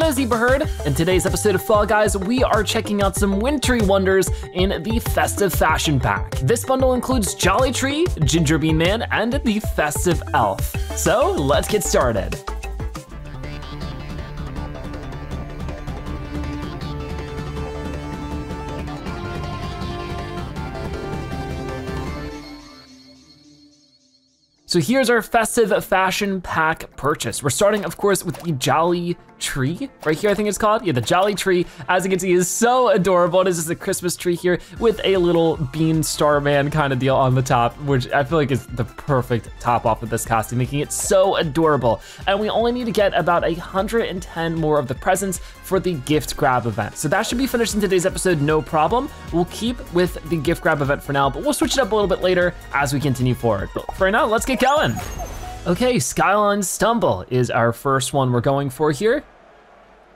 Hello Zebra Herd. In today's episode of Fall Guys, we are checking out some wintry wonders in the Festive Fashion Pack. This bundle includes Jolly Tree, Ginger Bean Man, and the Festive Elf. So let's get started. So here's our festive fashion pack purchase. We're starting, of course, with the Jolly Tree, right here I think it's called. Yeah, the Jolly Tree, as you can see, is so adorable. It is just a Christmas tree here with a little bean star man kind of deal on the top, which I feel like is the perfect top off of this costume, making it so adorable. And we only need to get about 110 more of the presents for the gift grab event. So that should be finished in today's episode, no problem. We'll keep with the gift grab event for now, but we'll switch it up a little bit later as we continue forward. But for now, let's get going. Okay, Skyline Stumble is our first one we're going for here.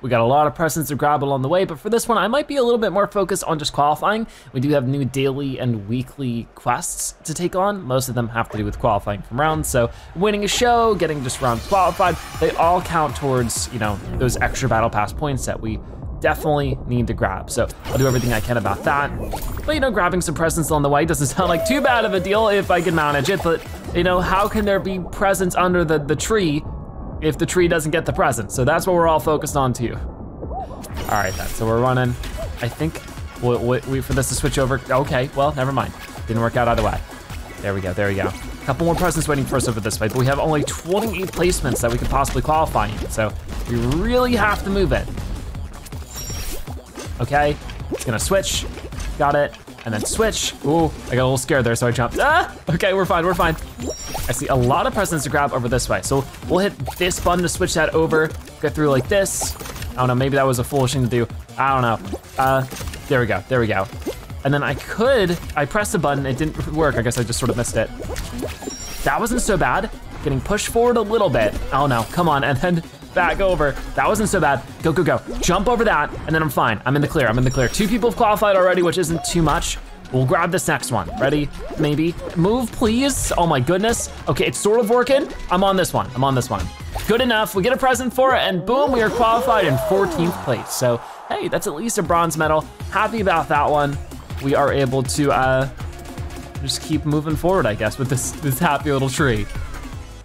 We got a lot of presents to grab along the way, but for this one, I might be a little bit more focused on just qualifying. We do have new daily and weekly quests to take on. Most of them have to do with qualifying from rounds, so winning a show, getting just rounds qualified, they all count towards, you know, those extra battle pass points that we definitely need to grab. So I'll do everything I can about that. But you know, grabbing some presents on the way doesn't sound like too bad of a deal if I can manage it, but you know, how can there be presents under the, the tree if the tree doesn't get the present? So that's what we're all focused on too. All right then, so we're running, I think, we'll, wait for this to switch over. Okay, well, never mind. Didn't work out either way. There we go, there we go. A couple more presents waiting for us over this way, but we have only 28 placements that we could possibly qualify in, so we really have to move it. Okay, it's gonna switch. Got it, and then switch. Ooh, I got a little scared there, so I jumped. Ah, okay, we're fine, we're fine. I see a lot of presents to grab over this way. So we'll hit this button to switch that over, get through like this. I don't know, maybe that was a foolish thing to do. I don't know. Uh, there we go, there we go. And then I could, I pressed the button, it didn't work. I guess I just sort of missed it. That wasn't so bad. Getting pushed forward a little bit. Oh no, come on, and then back over. That wasn't so bad. Go, go, go. Jump over that, and then I'm fine. I'm in the clear, I'm in the clear. Two people have qualified already, which isn't too much. We'll grab this next one. Ready? Maybe. Move, please. Oh my goodness. Okay, it's sort of working. I'm on this one. I'm on this one. Good enough. We get a present for it, and boom, we are qualified in 14th place. So, hey, that's at least a bronze medal. Happy about that one. We are able to uh, just keep moving forward, I guess, with this, this happy little tree.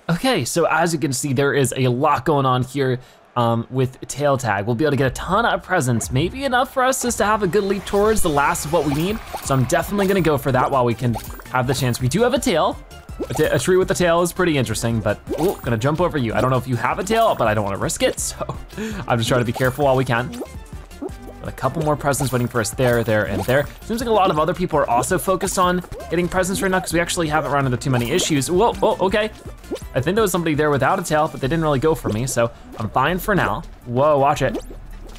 Okay, so as you can see, there is a lot going on here um, with tail tag. We'll be able to get a ton of presents, maybe enough for us just to have a good leap towards the last of what we need. So I'm definitely gonna go for that while we can have the chance. We do have a tail. A, a tree with a tail is pretty interesting, but ooh, gonna jump over you. I don't know if you have a tail, but I don't wanna risk it, so I'm just trying to be careful while we can. A couple more presents waiting for us there, there, and there. Seems like a lot of other people are also focused on getting presents right now because we actually haven't run into too many issues. Whoa, oh, okay. I think there was somebody there without a tail, but they didn't really go for me, so I'm fine for now. Whoa, watch it.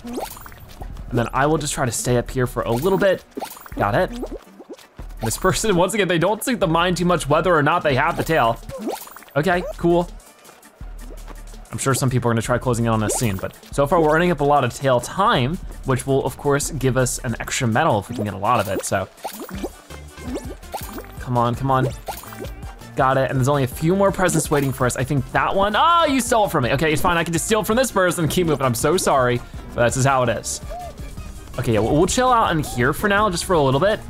And then I will just try to stay up here for a little bit. Got it. This person, once again, they don't seem to mind too much whether or not they have the tail. Okay, cool. I'm sure some people are gonna try closing in on this scene, but so far we're earning up a lot of tail time, which will of course give us an extra medal if we can get a lot of it, so. Come on, come on. Got it, and there's only a few more presents waiting for us. I think that one, oh, you stole it from me. Okay, it's fine, I can just steal from this person and keep moving. I'm so sorry, but this is how it is. Okay, yeah, we'll chill out in here for now, just for a little bit.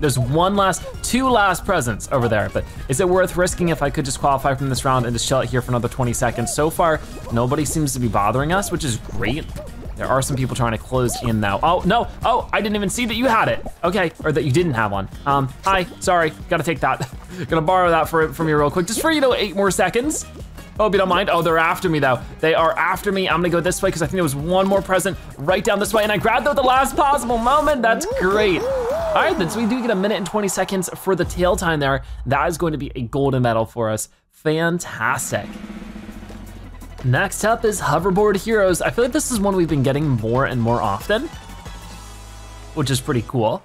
There's one last, two last presents over there, but is it worth risking if I could just qualify from this round and just chill it here for another 20 seconds? So far, nobody seems to be bothering us, which is great. There are some people trying to close in now. Oh, no, oh, I didn't even see that you had it. Okay, or that you didn't have one. Um, hi, sorry, gotta take that. Gonna borrow that for, from you real quick, just for, you know, eight more seconds. Oh, Hope you don't mind. Oh, they're after me though. They are after me. I'm gonna go this way because I think there was one more present right down this way and I grabbed it at the last possible moment. That's great. All right, then, so we do get a minute and 20 seconds for the tail time there. That is going to be a golden medal for us. Fantastic. Next up is Hoverboard Heroes. I feel like this is one we've been getting more and more often, which is pretty cool.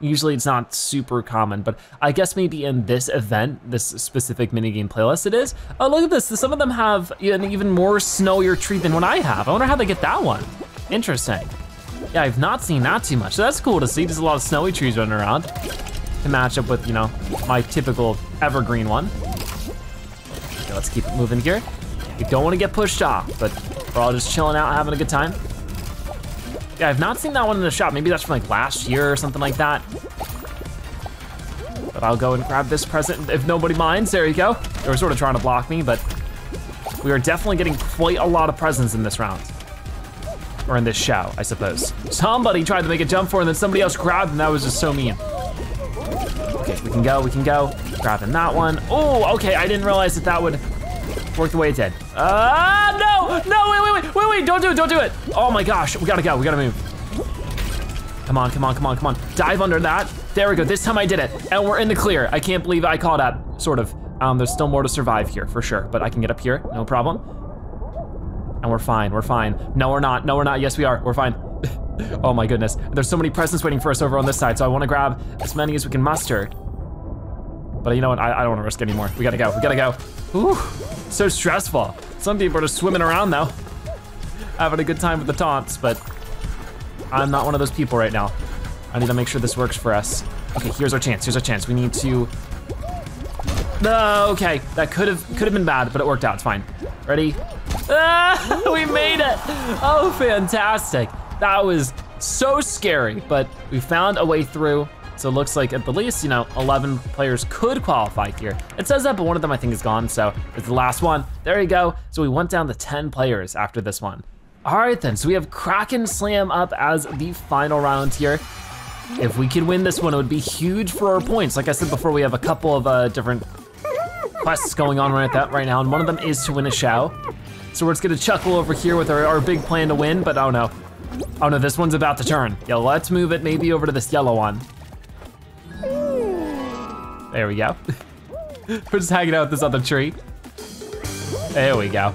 Usually it's not super common, but I guess maybe in this event, this specific minigame playlist it is. Oh, look at this, some of them have an even more snowier tree than what I have. I wonder how they get that one. Interesting. Yeah, I've not seen that too much. So that's cool to see. There's a lot of snowy trees running around to match up with, you know, my typical evergreen one. Okay, let's keep it moving here. We don't wanna get pushed off, but we're all just chilling out, having a good time. Yeah, I've not seen that one in the shop. Maybe that's from like last year or something like that. But I'll go and grab this present if nobody minds. There you go. They were sort of trying to block me, but we are definitely getting quite a lot of presents in this round. Or in this show, I suppose. Somebody tried to make a jump for and then somebody else grabbed and that was just so mean. Okay, we can go, we can go. Grabbing that one. Oh, okay, I didn't realize that that would work the way it did. Ah, uh, no, no, wait, wait, wait, wait, wait, don't do it, don't do it. Oh my gosh, we gotta go, we gotta move. Come on, come on, come on, come on. Dive under that. There we go, this time I did it. And we're in the clear. I can't believe I caught up, sort of. Um, there's still more to survive here, for sure. But I can get up here, no problem. And we're fine, we're fine. No, we're not, no, we're not. Yes, we are, we're fine. oh my goodness. There's so many presents waiting for us over on this side, so I wanna grab as many as we can muster. But you know what, I, I don't wanna risk anymore. We gotta go, we gotta go. Ooh, so stressful. Some people are just swimming around though. Having a good time with the taunts, but I'm not one of those people right now. I need to make sure this works for us. Okay, here's our chance, here's our chance. We need to, no, okay, that could have could have been bad, but it worked out, it's fine. Ready? Ah, we made it! Oh, fantastic. That was so scary, but we found a way through. So it looks like at the least, you know, 11 players could qualify here. It says that, but one of them I think is gone, so it's the last one. There you go. So we went down to 10 players after this one. All right then, so we have Kraken Slam up as the final round here. If we could win this one, it would be huge for our points. Like I said before, we have a couple of uh, different quests going on right, that, right now, and one of them is to win a show. So we're just gonna chuckle over here with our, our big plan to win, but oh no. Oh no, this one's about to turn. Yeah, let's move it maybe over to this yellow one. There we go. We're just hanging out with this other tree. There we go.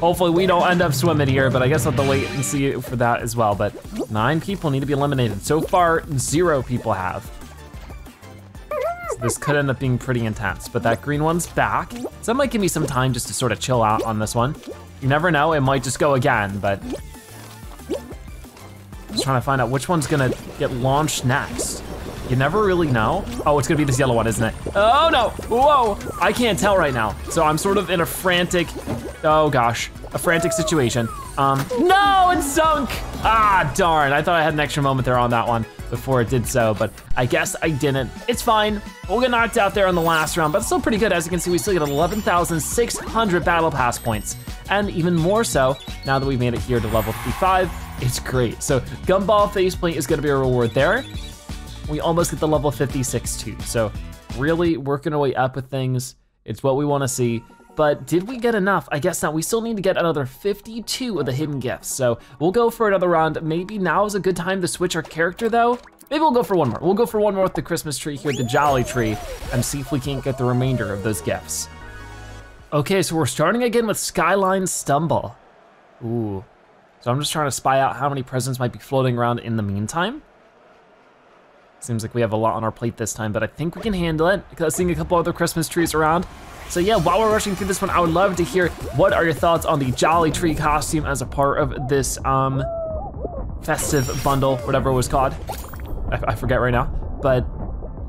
Hopefully we don't end up swimming here, but I guess I'll have to wait and see for that as well. But nine people need to be eliminated. So far, zero people have. So this could end up being pretty intense, but that green one's back. So that might give me some time just to sort of chill out on this one. You never know, it might just go again, but just trying to find out which one's gonna get launched next. You never really know. Oh, it's gonna be this yellow one, isn't it? Oh no, whoa. I can't tell right now. So I'm sort of in a frantic, oh gosh, a frantic situation. Um, no, it sunk. Ah, darn, I thought I had an extra moment there on that one before it did so, but I guess I didn't. It's fine, we'll get knocked out there in the last round, but still pretty good. As you can see, we still get 11,600 battle pass points. And even more so, now that we've made it here to level 55, it's great. So Gumball Faceplate is gonna be a reward there we almost get the level 56 too. So really working our way up with things. It's what we wanna see. But did we get enough? I guess not. We still need to get another 52 of the hidden gifts. So we'll go for another round. Maybe now is a good time to switch our character though. Maybe we'll go for one more. We'll go for one more with the Christmas tree here, the Jolly Tree, and see if we can't get the remainder of those gifts. Okay, so we're starting again with Skyline Stumble. Ooh. So I'm just trying to spy out how many presents might be floating around in the meantime. Seems like we have a lot on our plate this time, but I think we can handle it. Seeing a couple other Christmas trees around. So yeah, while we're rushing through this one, I would love to hear what are your thoughts on the Jolly Tree costume as a part of this um, festive bundle, whatever it was called. I, I forget right now, but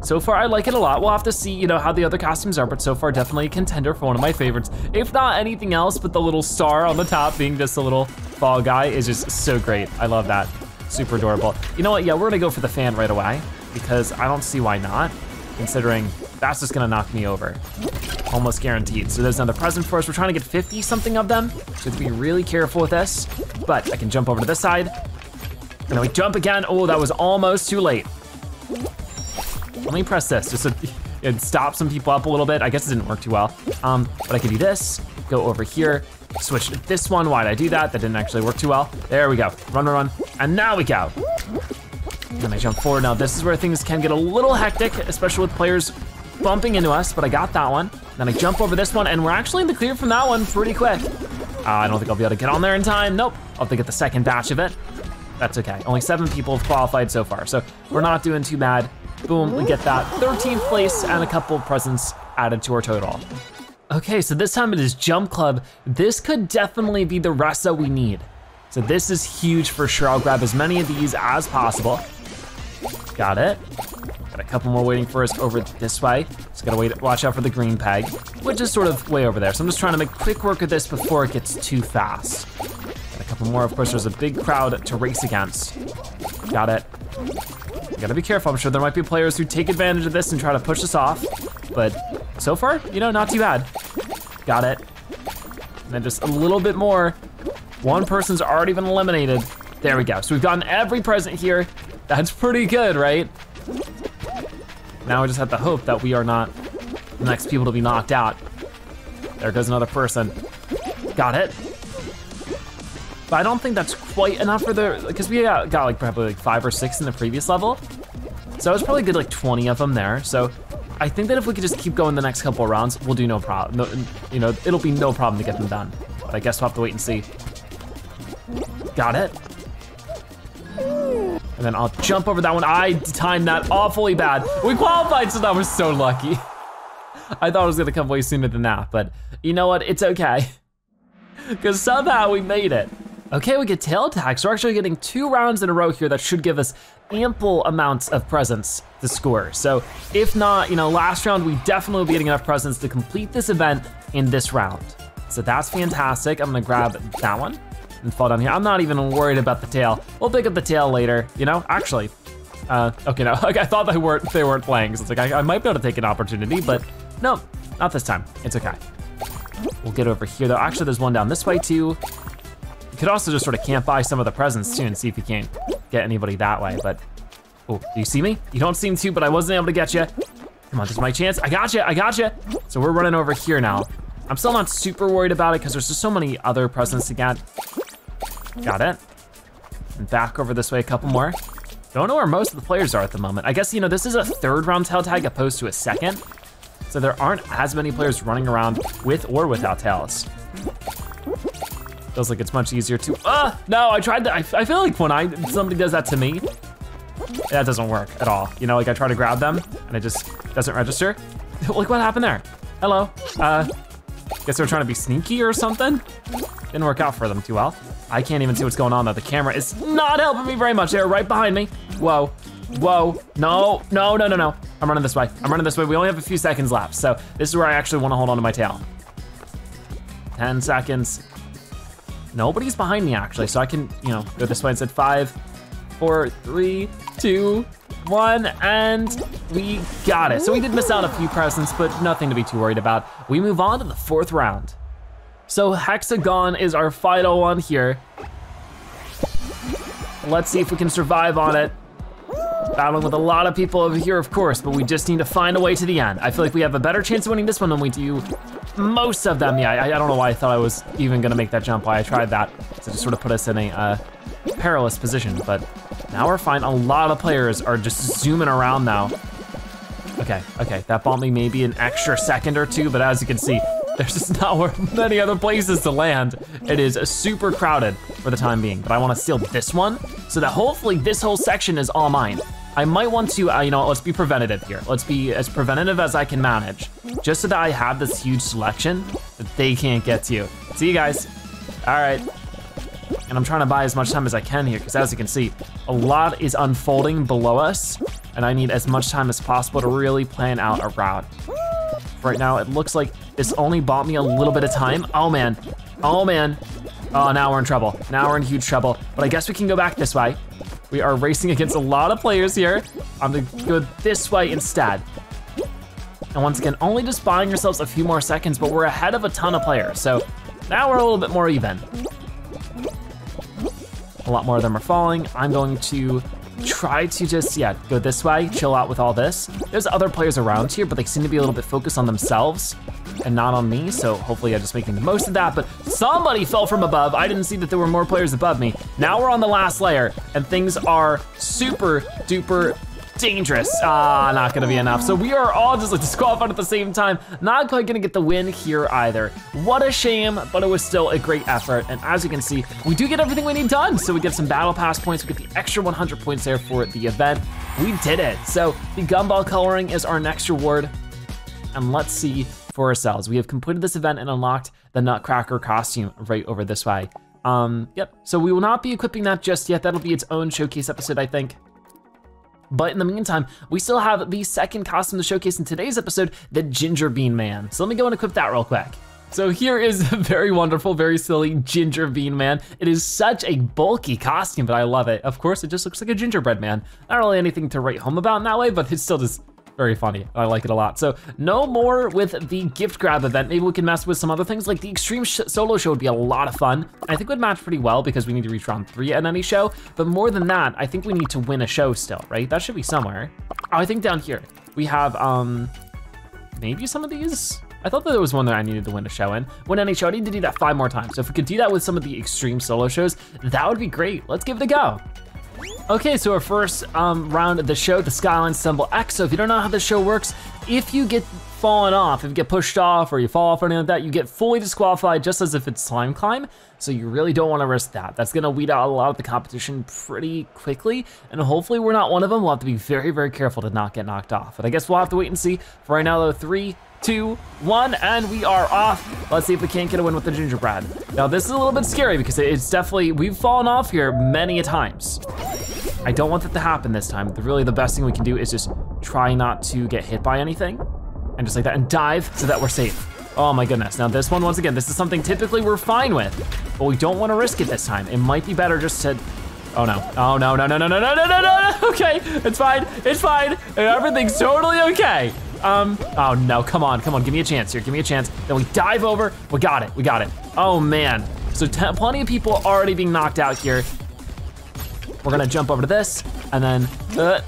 so far I like it a lot. We'll have to see, you know, how the other costumes are, but so far definitely a contender for one of my favorites. If not anything else, but the little star on the top being just a little fall guy is just so great. I love that, super adorable. You know what, yeah, we're gonna go for the fan right away because I don't see why not, considering that's just gonna knock me over. Almost guaranteed. So there's another present for us. We're trying to get 50 something of them, so to be really careful with this. But I can jump over to this side. And then we jump again. Oh, that was almost too late. Let me press this just so it stops some people up a little bit. I guess it didn't work too well. Um, but I can do this, go over here, switch to this one. Why'd I do that? That didn't actually work too well. There we go. Run, run, run. And now we go. Then I jump forward. Now this is where things can get a little hectic, especially with players bumping into us, but I got that one. Then I jump over this one, and we're actually in the clear from that one pretty quick. Uh, I don't think I'll be able to get on there in time. Nope, I'll have to get the second batch of it. That's okay, only seven people have qualified so far, so we're not doing too bad. Boom, we get that 13th place and a couple presents added to our total. Okay, so this time it is Jump Club. This could definitely be the rest that we need. So this is huge for sure. I'll grab as many of these as possible. Got it. Got a couple more waiting for us over this way. Just gotta wait, watch out for the green peg, which is sort of way over there. So I'm just trying to make quick work of this before it gets too fast. Got a couple more, of course, there's a big crowd to race against. Got it. You gotta be careful, I'm sure there might be players who take advantage of this and try to push us off, but so far, you know, not too bad. Got it. And then just a little bit more. One person's already been eliminated. There we go. So we've gotten every present here. That's pretty good, right? Now we just have to hope that we are not the next people to be knocked out. There goes another person. Got it. But I don't think that's quite enough for the, because we got, got like probably like five or six in the previous level. So it was probably good like 20 of them there. So I think that if we could just keep going the next couple rounds, we'll do no problem. No, you know, it'll be no problem to get them done. But I guess we'll have to wait and see. Got it. And then I'll jump over that one. I timed that awfully bad. We qualified, so that was so lucky. I thought it was gonna come way sooner than that, but you know what, it's okay. Because somehow we made it. Okay, we get tail attacks. We're actually getting two rounds in a row here that should give us ample amounts of presents to score. So if not, you know, last round, we definitely will be getting enough presents to complete this event in this round. So that's fantastic. I'm gonna grab that one and fall down here. I'm not even worried about the tail. We'll pick up the tail later, you know? Actually, uh, okay, no, I thought they weren't, they weren't playing, so it's like, I, I might be able to take an opportunity, but no, not this time, it's okay. We'll get over here though. Actually, there's one down this way too. You could also just sort of camp by some of the presents too and see if you can't get anybody that way, but, oh, do you see me? You don't seem to, but I wasn't able to get you. Come on, this is my chance. I got you, I got you. So we're running over here now. I'm still not super worried about it because there's just so many other presents to get. Got it. And back over this way a couple more. Don't know where most of the players are at the moment. I guess, you know, this is a third round tail tag opposed to a second. So there aren't as many players running around with or without tails. Feels like it's much easier to, ah, no, I tried that. I, I feel like when I, somebody does that to me, that doesn't work at all. You know, like I try to grab them and it just doesn't register. Look what happened there. Hello, uh, guess they're trying to be sneaky or something. Didn't work out for them too well. I can't even see what's going on though. The camera is not helping me very much. They're right behind me. Whoa, whoa, no, no, no, no, no. I'm running this way. I'm running this way. We only have a few seconds left. So this is where I actually wanna hold on to my tail. 10 seconds. Nobody's behind me actually, so I can, you know, go this way and said five, four, three, two, one, and we got it. So we did miss out a few presents, but nothing to be too worried about. We move on to the fourth round. So Hex-A-Gone is our final one here. Let's see if we can survive on it. Battling with a lot of people over here, of course, but we just need to find a way to the end. I feel like we have a better chance of winning this one than we do most of them. Yeah, I, I don't know why I thought I was even gonna make that jump, why I tried that. to just sort of put us in a uh, perilous position, but now we're fine. A lot of players are just zooming around now. Okay, okay, that bought me maybe an extra second or two, but as you can see, there's just not many other places to land. It is super crowded for the time being, but I wanna steal this one so that hopefully this whole section is all mine. I might want to, uh, you know, let's be preventative here. Let's be as preventative as I can manage, just so that I have this huge selection that they can't get to. See you guys. All right. And I'm trying to buy as much time as I can here, because as you can see, a lot is unfolding below us, and I need as much time as possible to really plan out a route. Right now, it looks like this only bought me a little bit of time. Oh man, oh man. Oh, now we're in trouble. Now we're in huge trouble, but I guess we can go back this way. We are racing against a lot of players here. I'm gonna go this way instead. And once again, only just buying ourselves a few more seconds, but we're ahead of a ton of players. So now we're a little bit more even. A lot more of them are falling. I'm going to try to just, yeah, go this way, chill out with all this. There's other players around here, but they seem to be a little bit focused on themselves and not on me, so hopefully I'm just making the most of that, but somebody fell from above. I didn't see that there were more players above me. Now we're on the last layer, and things are super duper dangerous. Ah, not gonna be enough. So we are all just like disqualified at the same time. Not quite gonna get the win here either. What a shame, but it was still a great effort. And as you can see, we do get everything we need done. So we get some battle pass points, we get the extra 100 points there for the event. We did it. So the gumball coloring is our next reward. And let's see for ourselves. We have completed this event and unlocked the Nutcracker costume right over this way. Um, yep, so we will not be equipping that just yet. That'll be its own showcase episode, I think. But in the meantime, we still have the second costume to showcase in today's episode, the Ginger Bean Man. So let me go and equip that real quick. So here is a very wonderful, very silly ginger bean man. It is such a bulky costume, but I love it. Of course, it just looks like a gingerbread man. Not really anything to write home about in that way, but it's still just very funny. I like it a lot. So no more with the gift grab event. Maybe we can mess with some other things like the extreme sh solo show would be a lot of fun. I think would match pretty well because we need to reach round three at any show. But more than that, I think we need to win a show still, right? That should be somewhere. Oh, I think down here we have um maybe some of these. I thought that there was one that I needed to win a show in. Win any show, I need to do that five more times. So if we could do that with some of the extreme solo shows, that would be great. Let's give it a go. Okay, so our first um, round of the show, the Skyline Stumble X. So if you don't know how the show works, if you get fallen off, if you get pushed off or you fall off or anything like that, you get fully disqualified just as if it's slime climb. So you really don't wanna risk that. That's gonna weed out a lot of the competition pretty quickly. And hopefully we're not one of them. We'll have to be very, very careful to not get knocked off. But I guess we'll have to wait and see. For right now though, three, two, one, and we are off. Let's see if we can't get a win with the gingerbread. Now this is a little bit scary because it's definitely, we've fallen off here many a times. I don't want that to happen this time. Really the best thing we can do is just try not to get hit by anything and just like that and dive so that we're safe. Oh my goodness. Now this one, once again, this is something typically we're fine with, but we don't wanna risk it this time. It might be better just to, oh no. Oh no, no, no, no, no, no, no, no, no, okay. It's fine, it's fine. Everything's totally okay. Um, oh no, come on, come on, give me a chance here, give me a chance. Then we dive over, we got it, we got it. Oh man. So plenty of people already being knocked out here. We're gonna jump over to this, and then, uh,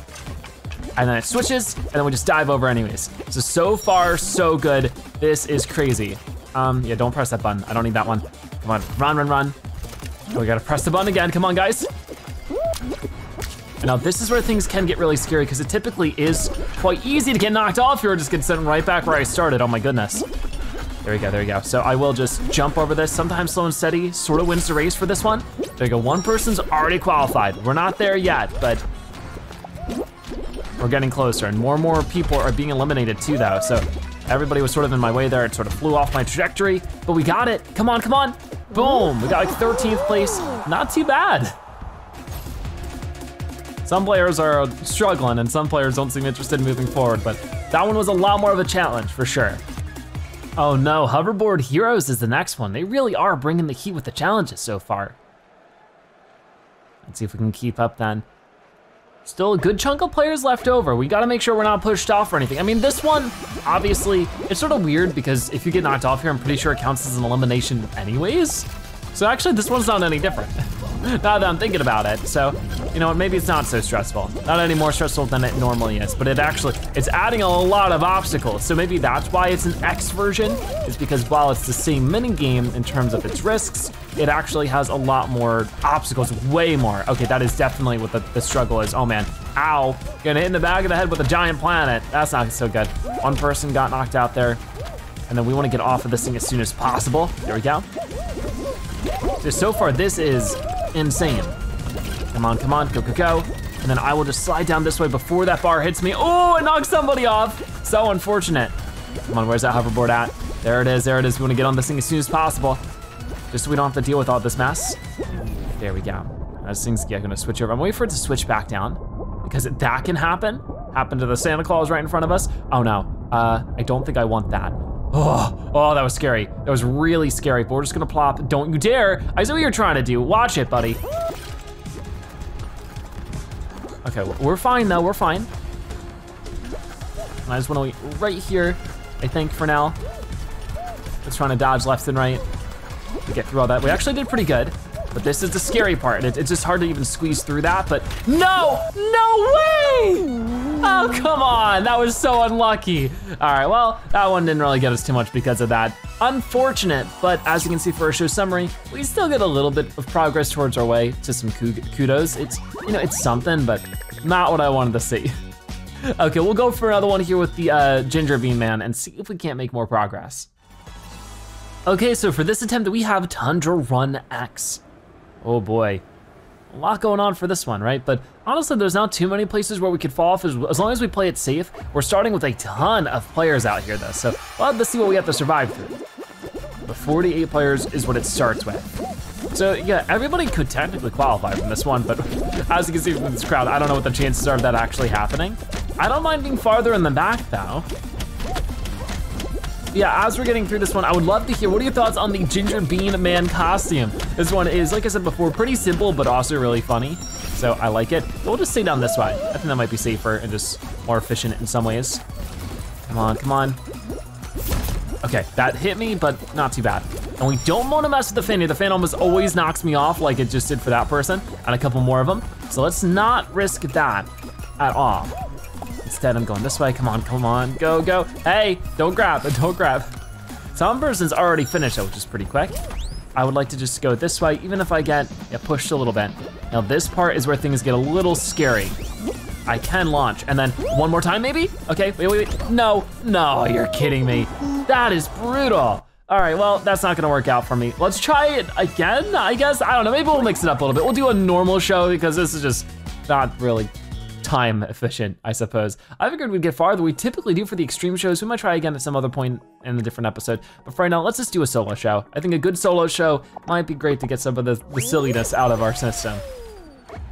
and then it switches, and then we just dive over anyways. So, so far, so good. This is crazy. Um, yeah, don't press that button. I don't need that one. Come on, run, run, run. Oh, we gotta press the button again. Come on, guys. Now this is where things can get really scary because it typically is quite easy to get knocked off here or just get sent right back where I started. Oh my goodness. There we go, there we go. So I will just jump over this. Sometimes slow and steady sort of wins the race for this one. There you go, one person's already qualified. We're not there yet, but we're getting closer and more and more people are being eliminated too though. So everybody was sort of in my way there. It sort of flew off my trajectory, but we got it. Come on, come on. Boom, we got like 13th place. Not too bad. Some players are struggling and some players don't seem interested in moving forward, but that one was a lot more of a challenge for sure. Oh no, Hoverboard Heroes is the next one. They really are bringing the heat with the challenges so far. Let's see if we can keep up then. Still a good chunk of players left over. We gotta make sure we're not pushed off or anything. I mean, this one, obviously, it's sort of weird because if you get knocked off here, I'm pretty sure it counts as an elimination anyways. So actually, this one's not any different. now that I'm thinking about it. So, you know maybe it's not so stressful. Not any more stressful than it normally is, but it actually, it's adding a lot of obstacles. So maybe that's why it's an X version, is because while it's the same mini game in terms of its risks, it actually has a lot more obstacles, way more. Okay, that is definitely what the, the struggle is. Oh man, ow. Gonna hit in the back of the head with a giant planet. That's not so good. One person got knocked out there, and then we wanna get off of this thing as soon as possible. There we go. So, so far, this is insane. Come on, come on, go, go, go. And then I will just slide down this way before that bar hits me. Oh, it knocked somebody off. So unfortunate. Come on, where's that hoverboard at? There it is, there it is. We wanna get on this thing as soon as possible. Just so we don't have to deal with all this mess. There we go. This thing's yeah, gonna switch over. I'm waiting for it to switch back down because that can happen. Happen to the Santa Claus right in front of us. Oh no, uh, I don't think I want that. Oh, oh, that was scary. That was really scary, but we're just gonna plop. Don't you dare. I see what you're trying to do. Watch it, buddy. Okay, we're fine though, we're fine. I just wanna wait right here, I think, for now. Just trying to dodge left and right to get through all that. We actually did pretty good, but this is the scary part. It, it's just hard to even squeeze through that, but no, no way! Oh, come on, that was so unlucky. All right, well, that one didn't really get us too much because of that. Unfortunate, but as you can see for our show summary, we still get a little bit of progress towards our way to some kudos. It's, you know, it's something, but not what I wanted to see. okay, we'll go for another one here with the uh, Ginger Bean Man and see if we can't make more progress. Okay, so for this attempt, we have Tundra Run X. Oh boy, a lot going on for this one, right? But honestly, there's not too many places where we could fall off as, as long as we play it safe. We're starting with a ton of players out here though, so we'll have to see what we have to survive through. The 48 players is what it starts with. So yeah, everybody could technically qualify from this one, but as you can see from this crowd, I don't know what the chances are of that actually happening. I don't mind being farther in the back though. Yeah, as we're getting through this one, I would love to hear, what are your thoughts on the Ginger Bean Man costume? This one is, like I said before, pretty simple, but also really funny. So I like it. We'll just stay down this way. I think that might be safer and just more efficient in some ways. Come on, come on. Okay, that hit me, but not too bad. And we don't wanna mess with the Fanny. The fan almost always knocks me off like it just did for that person, and a couple more of them. So let's not risk that at all. Instead, I'm going this way. Come on, come on, go, go. Hey, don't grab, don't grab. Some person's already finished, it, which is pretty quick. I would like to just go this way, even if I get yeah, pushed a little bit. Now this part is where things get a little scary. I can launch, and then one more time maybe? Okay, wait, wait, wait. No, no, you're kidding me. That is brutal. All right, well, that's not gonna work out for me. Let's try it again, I guess. I don't know, maybe we'll mix it up a little bit. We'll do a normal show because this is just not really time efficient, I suppose. I figured we'd get farther. We typically do for the extreme shows. We might try again at some other point in a different episode. But for right now, let's just do a solo show. I think a good solo show might be great to get some of the, the silliness out of our system.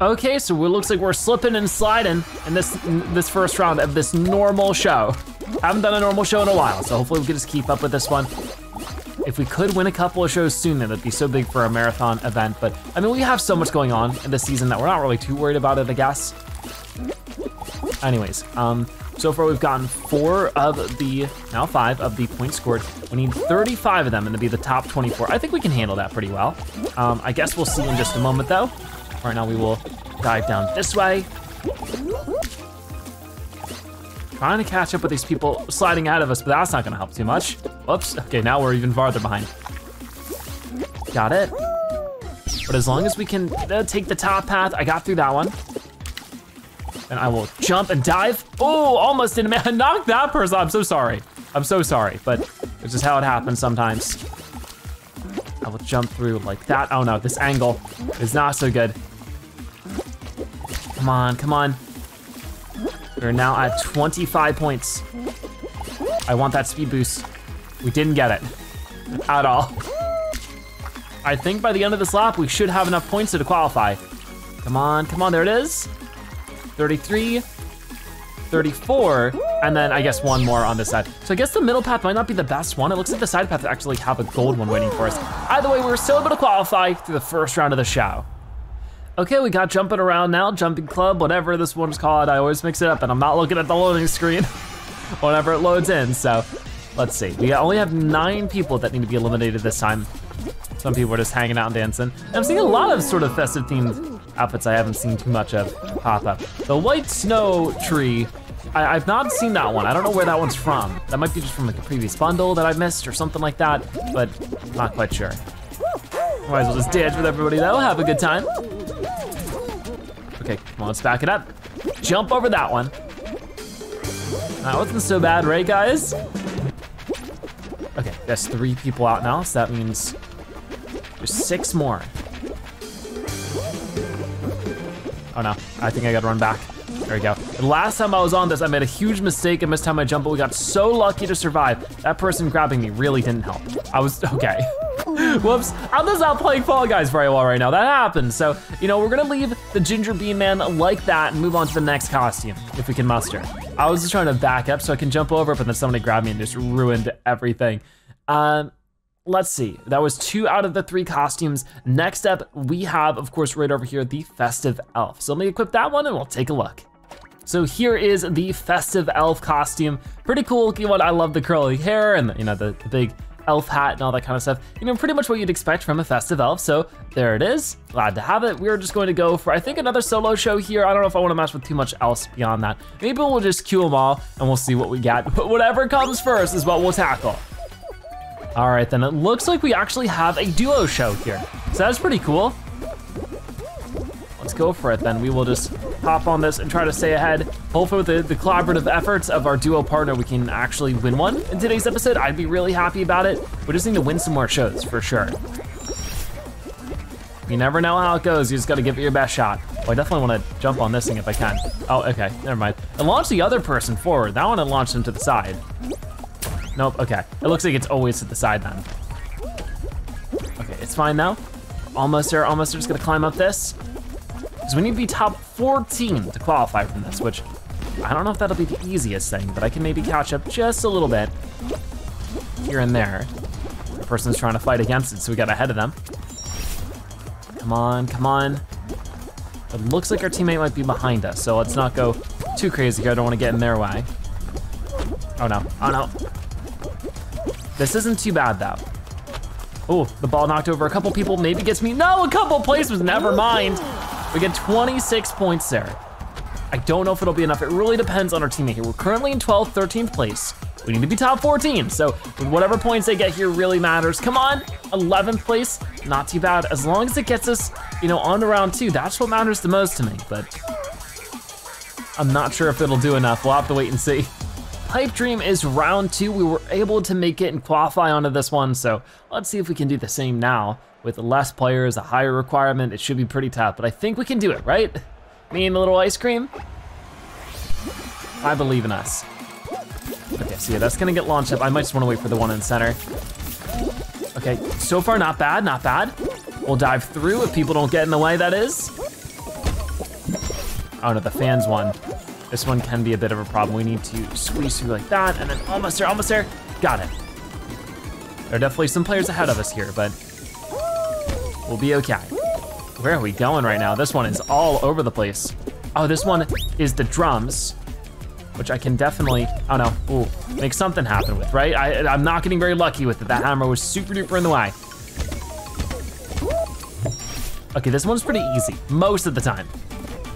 Okay, so it looks like we're slipping and sliding in this in this first round of this normal show. Haven't done a normal show in a while, so hopefully we can just keep up with this one. If we could win a couple of shows soon, then that'd be so big for a marathon event. But I mean, we have so much going on in this season that we're not really too worried about it, I guess. Anyways, um, so far we've gotten four of the, now five of the points scored. We need 35 of them and to be the top 24. I think we can handle that pretty well. Um, I guess we'll see in just a moment though. Right now we will dive down this way. Trying to catch up with these people sliding out of us, but that's not gonna help too much. Whoops, okay, now we're even farther behind. Got it. But as long as we can uh, take the top path, I got through that one. And I will jump and dive. Oh, almost didn't man, knock that person. I'm so sorry. I'm so sorry, but it's just how it happens sometimes. I will jump through like that. Oh no, this angle is not so good. Come on, come on. We're now at 25 points. I want that speed boost. We didn't get it at all. I think by the end of this lap, we should have enough points to qualify. Come on, come on, there it is. 33, 34, and then I guess one more on this side. So I guess the middle path might not be the best one. It looks like the side path actually have a gold one waiting for us. Either way, we're still able to qualify through the first round of the show. Okay, we got jumping around now, jumping club, whatever this one's called. I always mix it up and I'm not looking at the loading screen whenever it loads in, so let's see. We only have nine people that need to be eliminated this time. Some people are just hanging out and dancing. And I'm seeing a lot of sort of festive themed outfits I haven't seen too much of pop up. The white snow tree, I, have not seen that one. I don't know where that one's from. That might be just from like a previous bundle that I missed or something like that, but not quite sure. Might as well just dance with everybody though, have a good time. Okay, come on, let's back it up. Jump over that one. That wasn't so bad, right guys? Okay, that's three people out now, so that means there's six more. Oh no, I think I gotta run back. There we go. The last time I was on this, I made a huge mistake and missed time I jumped, but we got so lucky to survive. That person grabbing me really didn't help. I was, okay. Whoops, I'm just not playing Fall Guys very well right now. That happened. So, you know, we're gonna leave the Ginger Bean Man like that and move on to the next costume, if we can muster. I was just trying to back up so I can jump over, but then somebody grabbed me and just ruined everything. Um, let's see, that was two out of the three costumes. Next up, we have, of course, right over here, the Festive Elf. So let me equip that one and we'll take a look. So here is the Festive Elf costume. Pretty cool looking one. I love the curly hair and the, you know the, the big elf hat and all that kind of stuff. You know, pretty much what you'd expect from a festive elf. So there it is, glad to have it. We're just going to go for, I think another solo show here. I don't know if I wanna mess with too much else beyond that. Maybe we'll just queue them all and we'll see what we get. But whatever comes first is what we'll tackle. All right, then it looks like we actually have a duo show here. So that's pretty cool. Let's go for it then. We will just hop on this and try to stay ahead. Hopefully with the, the collaborative efforts of our duo partner, we can actually win one in today's episode. I'd be really happy about it. We just need to win some more shows for sure. You never know how it goes. You just gotta give it your best shot. Oh, I definitely wanna jump on this thing if I can. Oh, okay, never mind. And launch the other person forward. That one I launched him to the side. Nope, okay. It looks like it's always to the side then. Okay, it's fine now. almost there, almost there, just gonna climb up this. Because we need to be top 14 to qualify from this, which I don't know if that'll be the easiest thing, but I can maybe catch up just a little bit here and there. The person's trying to fight against it, so we got ahead of them. Come on, come on. It looks like our teammate might be behind us, so let's not go too crazy here. I don't want to get in their way. Oh no, oh no. This isn't too bad though. Oh, the ball knocked over a couple people, maybe gets me, no, a couple places, never mind. We get 26 points there. I don't know if it'll be enough. It really depends on our teammate here. We're currently in 12th, 13th place. We need to be top 14. So whatever points they get here really matters. Come on, 11th place, not too bad. As long as it gets us, you know, on to round two, that's what matters the most to me. But I'm not sure if it'll do enough. We'll have to wait and see. Pipe Dream is round two. We were able to make it and qualify onto this one. So let's see if we can do the same now. With less players, a higher requirement, it should be pretty tough, but I think we can do it, right? Me and the little ice cream? I believe in us. Okay, so yeah, that's gonna get launched up. I might just wanna wait for the one in center. Okay, so far not bad, not bad. We'll dive through if people don't get in the way, that is. Oh no, the fans one. This one can be a bit of a problem. We need to squeeze through like that, and then almost there, almost there. Got it. There are definitely some players ahead of us here, but We'll be okay. Where are we going right now? This one is all over the place. Oh, this one is the drums, which I can definitely, oh no, ooh, make something happen with, right? I, I'm not getting very lucky with it. That hammer was super duper in the way. Okay, this one's pretty easy, most of the time.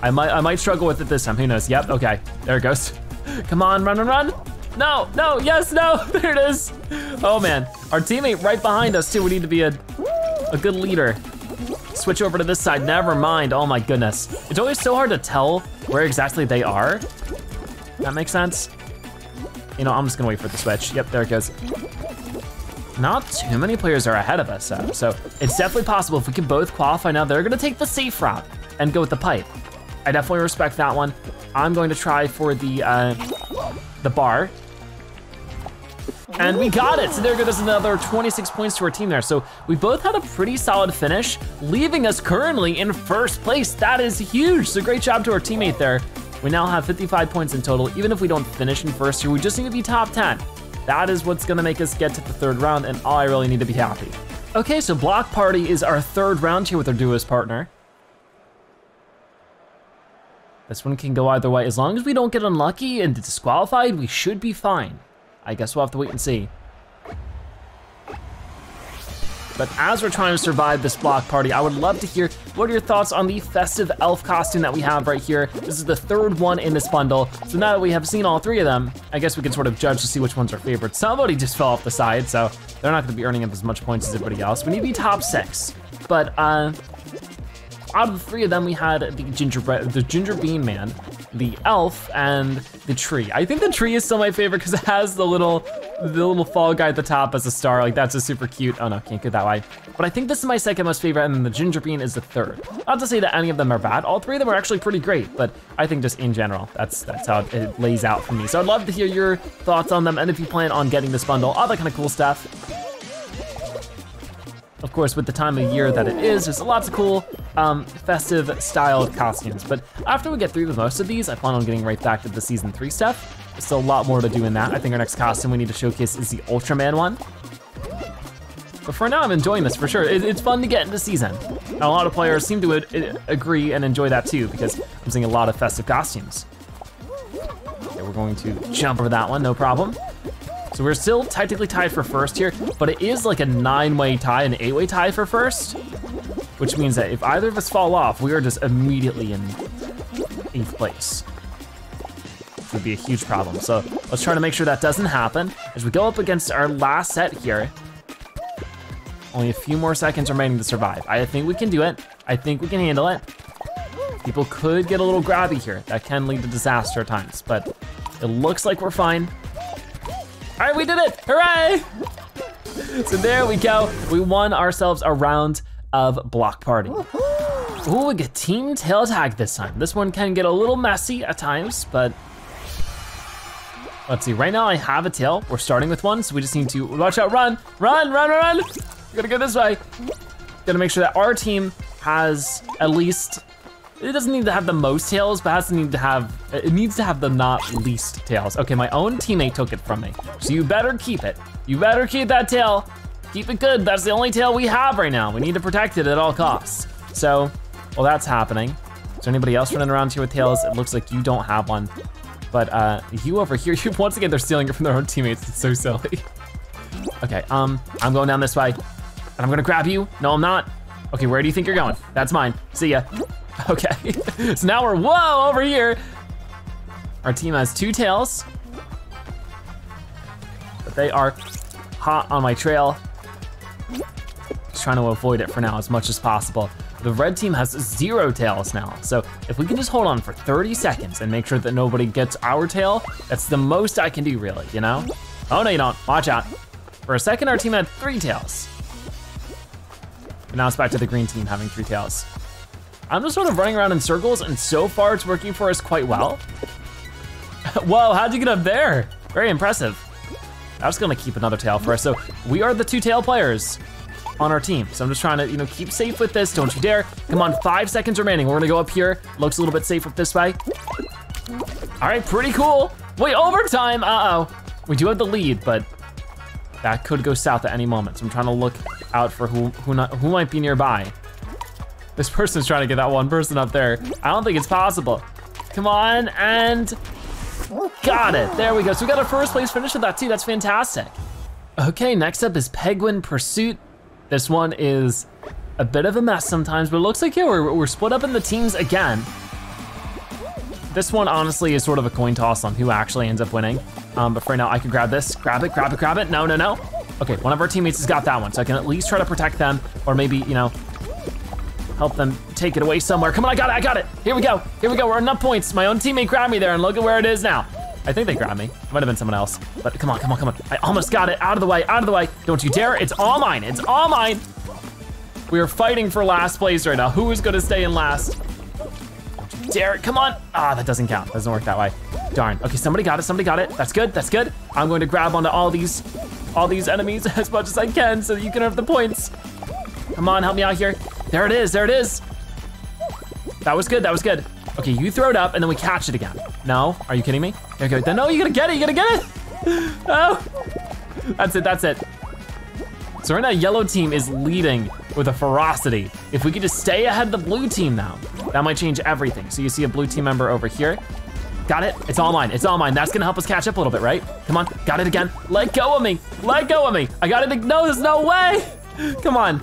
I might, I might struggle with it this time, who knows? Yep, okay, there it goes. Come on, run, run, run. No, no, yes, no, there it is. Oh man, our teammate right behind us too. We need to be a a good leader. Switch over to this side, never mind, oh my goodness. It's always so hard to tell where exactly they are. That makes sense? You know, I'm just gonna wait for the switch. Yep, there it goes. Not too many players are ahead of us, though, so it's definitely possible if we can both qualify now, they're gonna take the safe route and go with the pipe. I definitely respect that one. I'm going to try for the, uh, the bar, and we got it. So there goes another 26 points to our team there. So we both had a pretty solid finish, leaving us currently in first place. That is huge. So great job to our teammate there. We now have 55 points in total. Even if we don't finish in first here, we just need to be top 10. That is what's gonna make us get to the third round and all I really need to be happy. Okay, so Block Party is our third round here with our duo's partner. This one can go either way. As long as we don't get unlucky and disqualified, we should be fine. I guess we'll have to wait and see. But as we're trying to survive this block party, I would love to hear what are your thoughts on the festive elf costume that we have right here. This is the third one in this bundle. So now that we have seen all three of them, I guess we can sort of judge to see which one's our favorite. Somebody just fell off the side, so they're not gonna be earning up as much points as everybody else. We need to be top six. But uh, out of the three of them, we had the gingerbread, the ginger bean man, the elf, and the tree. I think the tree is still my favorite because it has the little, the little fall guy at the top as a star. Like that's just super cute. Oh no, can't go that way. But I think this is my second most favorite, and then the ginger bean is the third. Not to say that any of them are bad. All three of them are actually pretty great, but I think just in general, that's that's how it lays out for me. So I'd love to hear your thoughts on them, and if you plan on getting this bundle, all that kind of cool stuff. Of course, with the time of year that it is, there's lots of cool um, festive styled costumes. But after we get through with most of these, I plan on getting right back to the season three stuff. There's still a lot more to do in that. I think our next costume we need to showcase is the Ultraman one. But for now, I'm enjoying this for sure. it's fun to get into season. And a lot of players seem to agree and enjoy that too because I'm seeing a lot of festive costumes. Okay, we're going to jump over that one, no problem. So we're still technically tied for first here, but it is like a nine-way tie, an eight-way tie for first, which means that if either of us fall off, we are just immediately in eighth place. Which would be a huge problem. So let's try to make sure that doesn't happen as we go up against our last set here. Only a few more seconds remaining to survive. I think we can do it. I think we can handle it. People could get a little grabby here. That can lead to disaster at times, but it looks like we're fine. All right, we did it, hooray! So there we go. We won ourselves a round of Block Party. Ooh, we get Team Tail Tag this time. This one can get a little messy at times, but let's see. Right now I have a tail. We're starting with one, so we just need to, watch out, run, run, run, run, run. We gotta go this way. Gotta make sure that our team has at least, it doesn't need to have the most tails, but has to need to have, it needs to have the not least tails. Okay, my own teammate took it from me. So you better keep it. You better keep that tail. Keep it good, that's the only tail we have right now. We need to protect it at all costs. So, well that's happening. Is there anybody else running around here with tails? It looks like you don't have one. But uh, you over here, you, once again, they're stealing it from their own teammates. It's so silly. okay, um, I'm going down this way. And I'm gonna grab you. No, I'm not. Okay, where do you think you're going? That's mine. See ya. Okay, so now we're, whoa, over here. Our team has two tails. But they are hot on my trail. Just trying to avoid it for now as much as possible. The red team has zero tails now. So if we can just hold on for 30 seconds and make sure that nobody gets our tail, that's the most I can do really, you know? Oh no, you don't, watch out. For a second, our team had three tails. And now it's back to the green team having three tails. I'm just sort of running around in circles and so far it's working for us quite well. Whoa, how'd you get up there? Very impressive. I was gonna keep another tail for us. So we are the two tail players on our team. So I'm just trying to, you know, keep safe with this. Don't you dare. Come on, five seconds remaining. We're gonna go up here. Looks a little bit safer this way. All right, pretty cool. Wait, overtime, uh-oh. We do have the lead, but that could go south at any moment. So I'm trying to look out for who, who, not, who might be nearby. This person's trying to get that one person up there. I don't think it's possible. Come on, and got it. There we go. So we got a first place finish with that too. That's fantastic. Okay, next up is Penguin Pursuit. This one is a bit of a mess sometimes, but it looks like, yeah, we're, we're split up in the teams again. This one honestly is sort of a coin toss on who actually ends up winning. Um, but for now, I can grab this, grab it, grab it, grab it. No, no, no. Okay, one of our teammates has got that one, so I can at least try to protect them, or maybe, you know, help them take it away somewhere. Come on, I got it, I got it. Here we go, here we go, we're enough points. My own teammate grabbed me there and look at where it is now. I think they grabbed me. It might have been someone else. But come on, come on, come on. I almost got it, out of the way, out of the way. Don't you dare, it's all mine, it's all mine. We are fighting for last place right now. Who is gonna stay in last? Dare, come on. Ah, that doesn't count, doesn't work that way. Darn, okay, somebody got it, somebody got it. That's good, that's good. I'm going to grab onto all these, all these enemies as much as I can so you can have the points. Come on, help me out here. There it is, there it is. That was good, that was good. Okay, you throw it up and then we catch it again. No, are you kidding me? Okay, then no, you gotta get it, you gotta get it. Oh, that's it, that's it. So right now, yellow team is leading with a ferocity. If we could just stay ahead of the blue team now, that might change everything. So you see a blue team member over here. Got it, it's all mine, it's all mine. That's gonna help us catch up a little bit, right? Come on, got it again. Let go of me, let go of me. I got it, no, there's no way. Come on,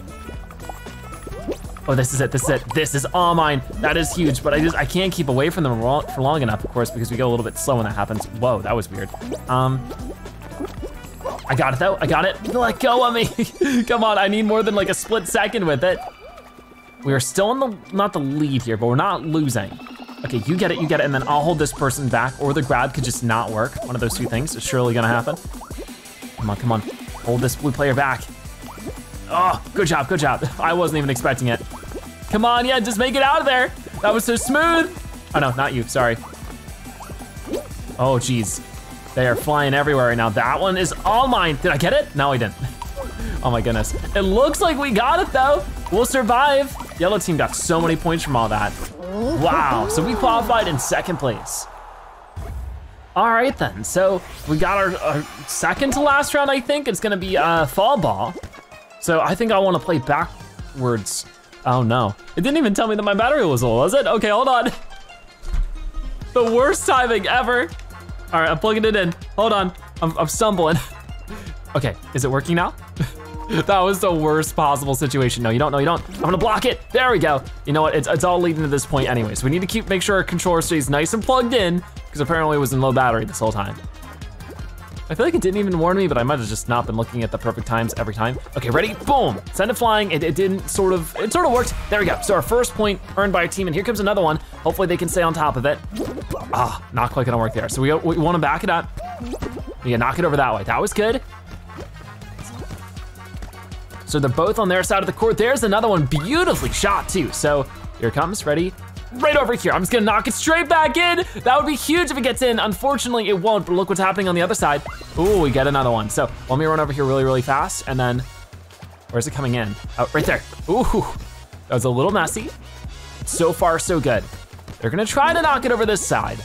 Oh, this is it, this is it. This is all mine. That is huge, but I just, I can't keep away from them for long enough, of course, because we go a little bit slow when that happens. Whoa, that was weird. Um, I got it though, I got it. Let go of me. Come on, I need more than like a split second with it. We are still in the, not the lead here, but we're not losing. Okay, you get it, you get it, and then I'll hold this person back, or the grab could just not work. One of those two things is surely gonna happen. Come on, come on, hold this blue player back. Oh, good job, good job. I wasn't even expecting it. Come on, yeah, just make it out of there. That was so smooth. Oh no, not you, sorry. Oh geez, they are flying everywhere right now. That one is all mine. Did I get it? No, I didn't. Oh my goodness. It looks like we got it though. We'll survive. Yellow team got so many points from all that. Wow, so we qualified in second place. All right then, so we got our, our second to last round, I think. It's gonna be uh, fall ball. So I think I wanna play backwards. Oh no. It didn't even tell me that my battery was low, was it? Okay, hold on. The worst timing ever. All right, I'm plugging it in. Hold on, I'm, I'm stumbling. Okay, is it working now? that was the worst possible situation. No, you don't, no, you don't. I'm gonna block it. There we go. You know what, it's, it's all leading to this point anyway. So we need to keep, make sure our controller stays nice and plugged in because apparently it was in low battery this whole time. I feel like it didn't even warn me, but I might have just not been looking at the perfect times every time. Okay, ready? Boom! Send it flying. It, it, didn't sort of, it sort of worked. There we go. So our first point earned by our team, and here comes another one. Hopefully they can stay on top of it. Ah, not quite gonna work there. So we, we wanna back it up. Can knock it over that way. That was good. So they're both on their side of the court. There's another one beautifully shot too. So here comes, ready? Right over here. I'm just gonna knock it straight back in. That would be huge if it gets in. Unfortunately, it won't, but look what's happening on the other side. Ooh, we get another one. So let me run over here really, really fast, and then Where's it coming in? Oh, right there. Ooh, that was a little messy. So far, so good. They're gonna try to knock it over this side.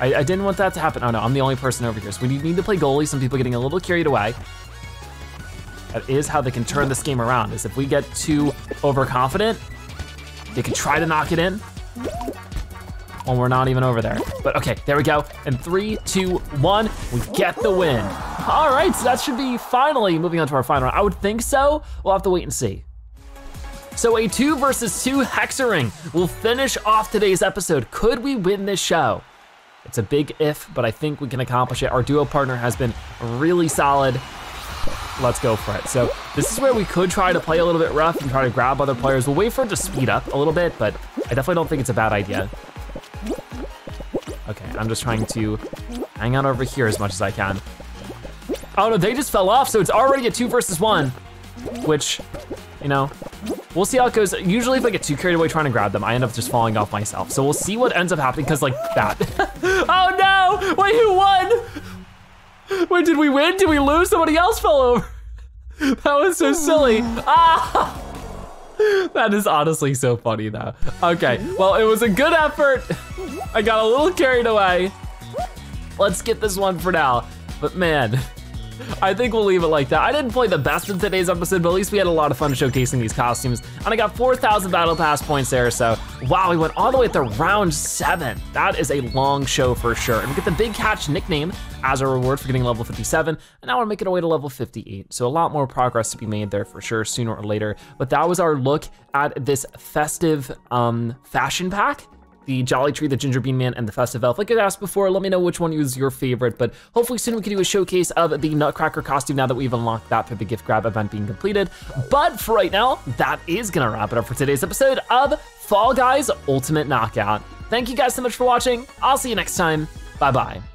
I, I didn't want that to happen. Oh no, I'm the only person over here. So we need to play goalie. Some people getting a little carried away. That is how they can turn this game around, is if we get too overconfident, they can try to knock it in. When we're not even over there. But okay, there we go. And three, two, one, we get the win. All right, so that should be finally moving on to our final round. I would think so. We'll have to wait and see. So a two versus two Hex-A-Ring will finish off today's episode. Could we win this show? It's a big if, but I think we can accomplish it. Our duo partner has been really solid. Let's go for it. So this is where we could try to play a little bit rough and try to grab other players. We'll wait for it to speed up a little bit, but I definitely don't think it's a bad idea. Okay, I'm just trying to hang out over here as much as I can. Oh no, they just fell off, so it's already a two versus one, which, you know, we'll see how it goes. Usually if I get too carried away trying to grab them, I end up just falling off myself. So we'll see what ends up happening, because like that. oh no, wait, who won? Wait, did we win? Did we lose? Somebody else fell over. that was so silly. Ah! That is honestly so funny though. Okay, well, it was a good effort. I got a little carried away. Let's get this one for now. But man, I think we'll leave it like that. I didn't play the best in today's episode, but at least we had a lot of fun showcasing these costumes. And I got 4,000 battle pass points there, so wow, we went all the way to round seven. That is a long show for sure. And we get the Big Catch nickname as a reward for getting level 57, and now we're making our way to level 58. So a lot more progress to be made there for sure, sooner or later. But that was our look at this festive um, fashion pack the Jolly Tree, the Gingerbean Man, and the Festive Elf. Like I asked before, let me know which one was your favorite, but hopefully soon we can do a showcase of the Nutcracker costume now that we've unlocked that for the gift grab event being completed. But for right now, that is gonna wrap it up for today's episode of Fall Guys Ultimate Knockout. Thank you guys so much for watching. I'll see you next time. Bye-bye.